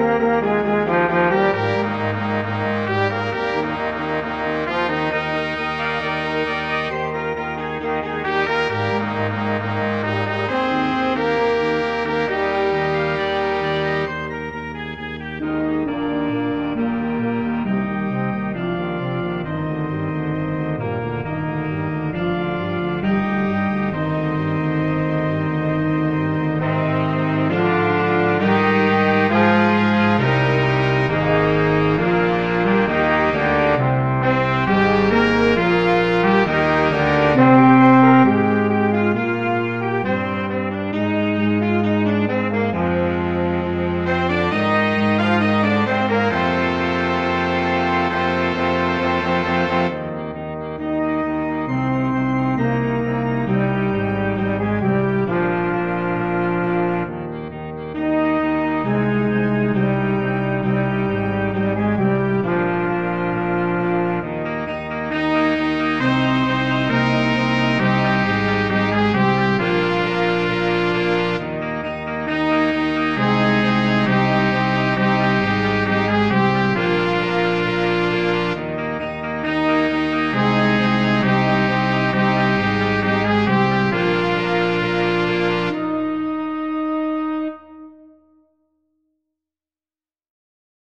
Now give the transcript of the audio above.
Música